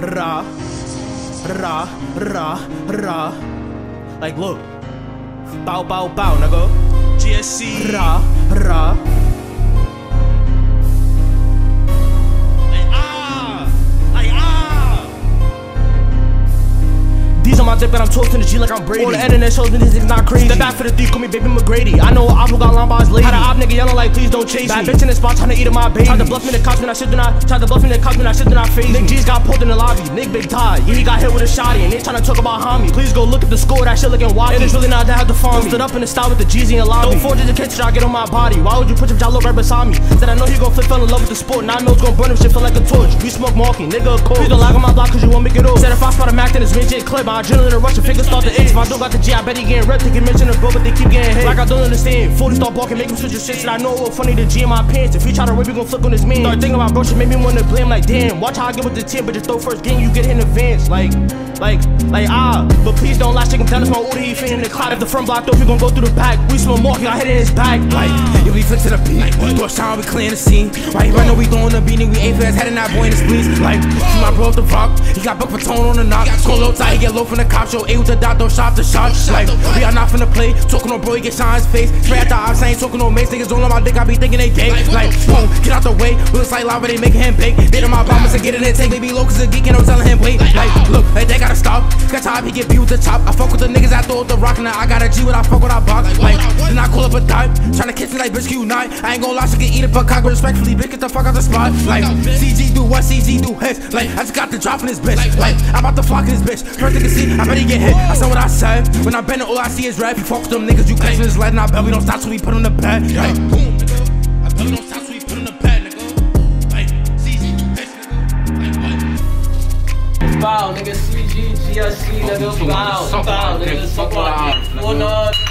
Ra, ra, ra, ra. Like, look. Bow, bow, bow, nigga. My dick, but I'm toasting the G like I'm Brady. All the internet shows me these niggas not crazy. Step back for the thief, call me baby McGrady. I know Apple got line by his lady. Had a op nigga yelling like, please don't chase Bad me. bitch in the spot trying to eat at my baby. Tried to bluff me the cops when I shit do not. Tried to bluff me the cops when I shit do not face. Nick G's got pulled in the lobby. Nick Big Todd. Yeah, he got hit with a shotty. And they trying to talk about homie. Please go look at the score. That shit looking wild. It is really not that hard to farm. Stood up in the style with the G's in your lobby. Don't forge the kitchen, I get on my body. Why would you put your jaw right beside me? Said I know he gon' flip, fell in love with the sport. Nine mils gon' burn him shit, feel like a torch. We smoke marking, nigga a cold. Please don't lag on my block cause you won't make it over. Said if I spot a Mac, then it's midget clip. My adrenaline and rush, your fingers start to itch. If I don't got the G, I bet he getting ripped. They mention the bro, but they keep getting hit. Like I don't understand. 40 start barking, make him switch his shit. I know it funny the G in my pants. If you try to rape, we gon' flip on his man. Start thinking about bro, shit made me wanna blame. Like damn, watch how I get with the team, but just throw first game, you get hit in advance. Like, like, like ah. But please don't take him down. It's my order, he fit in the cloud. If the front block though, we gon' go through the back. We smoke more, got hit in his back. Like, Yeah, we flick to the beat. Like, time we clearing the scene. Right, right now we throwing the beanie. We aim for his head and that boy in his please. Like, see my bro up the rock. He got for tone on the knock. Go low tight, he get low from the cop. Show A with the dot, don't shot the shot. Like, we are not finna play. Talking on bro, he get shot in his face. Straight at the ops, I ain't talking no mace. Niggas don't on my dick, I be thinking they gay. Like, boom, get out the way. Looks like lava, they making him bake. They on my bombers and get in and take. Baby low, cause a geek and I'm telling him wait. Like, look, like, they gotta stop. Got time, he get beat with the top. I fuck with the niggas that throw with the rock. And I got a G when I fuck with I box. Like, then I call up a dime. Tryna kiss me like bitch, Q9. I ain't gon' lie, she can eat it, but cock respectfully. Bitch, get the fuck out the spot. Like, CG do what CG do hits. Like, I just got the drop in this bitch. Like, I'm about to flock in this bitch. First thing you see, I bet he get hit. I said what I said. When I bend it, all I see is red. You fuck with them niggas, you catch this light, and I bet we don't stop till we put on the bed. Like, boom, nigga. I bet we don't stop till we put on the bed, nigga. Like, CG do hits, nigga. Like, what? Foul, nigga, CG, GSC, nigga, foul, foul, nigga, suck on, oh no.